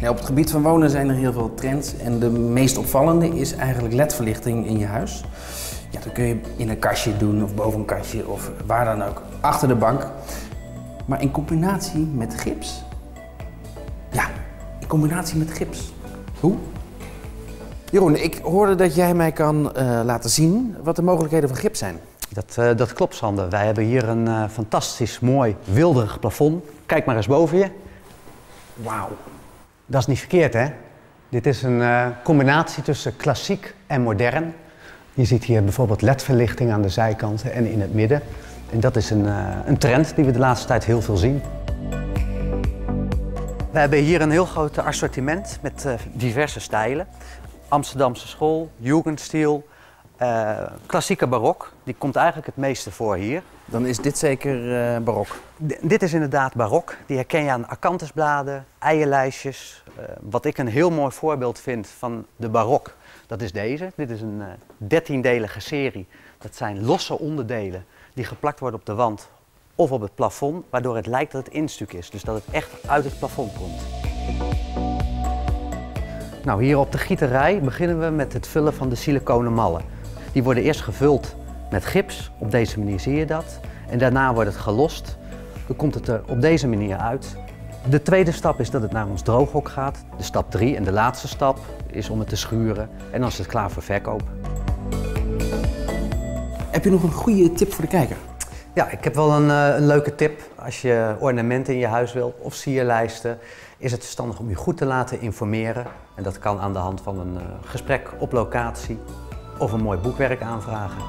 Nou, op het gebied van wonen zijn er heel veel trends en de meest opvallende is eigenlijk ledverlichting in je huis. Ja, dat kun je in een kastje doen of boven een kastje of waar dan ook, achter de bank. Maar in combinatie met gips. Ja, in combinatie met gips. Hoe? Jeroen, ik hoorde dat jij mij kan eh, laten zien wat de mogelijkheden van gips zijn. Dat, eh, dat klopt, Sander. Wij hebben hier een eh, fantastisch mooi wilderig plafond. Kijk maar eens boven je. Wauw. Dat is niet verkeerd, hè? Dit is een eh, combinatie tussen klassiek en modern. Je ziet hier bijvoorbeeld ledverlichting aan de zijkanten en in het midden. En dat is een, eh, een trend die we de laatste tijd heel veel zien. We hebben hier een heel groot assortiment met eh, diverse stijlen. Amsterdamse school, Jugendstil, eh, klassieke barok. Die komt eigenlijk het meeste voor hier. Dan is dit zeker eh, barok. D- dit is inderdaad barok. Die herken je aan akanthusbladen, eierlijstjes. Eh, wat ik een heel mooi voorbeeld vind van de barok, dat is deze. Dit is een dertiendelige serie. Dat zijn losse onderdelen die geplakt worden op de wand of op het plafond, waardoor het lijkt dat het instuk is. Dus dat het echt uit het plafond komt. Nou, hier op de gieterij beginnen we met het vullen van de siliconen mallen. Die worden eerst gevuld met gips, op deze manier zie je dat. En daarna wordt het gelost. Dan komt het er op deze manier uit. De tweede stap is dat het naar ons drooghok gaat. De stap 3 en de laatste stap is om het te schuren. En dan is het klaar voor verkoop. Heb je nog een goede tip voor de kijker? Ja, ik heb wel een, eh, een leuke tip. Als je ornamenten in je huis wilt of sierlijsten, is het verstandig om je goed te laten informeren. En dat kan aan de hand van een eh, gesprek op locatie of een mooi boekwerk aanvragen.